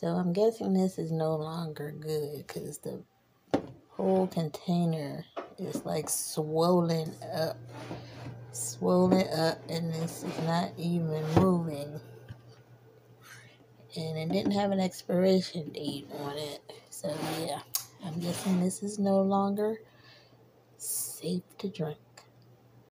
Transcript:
So I'm guessing this is no longer good because the whole container is like swollen up. Swollen up and this is not even moving. And it didn't have an expiration date on it. So yeah, I'm guessing this is no longer safe to drink.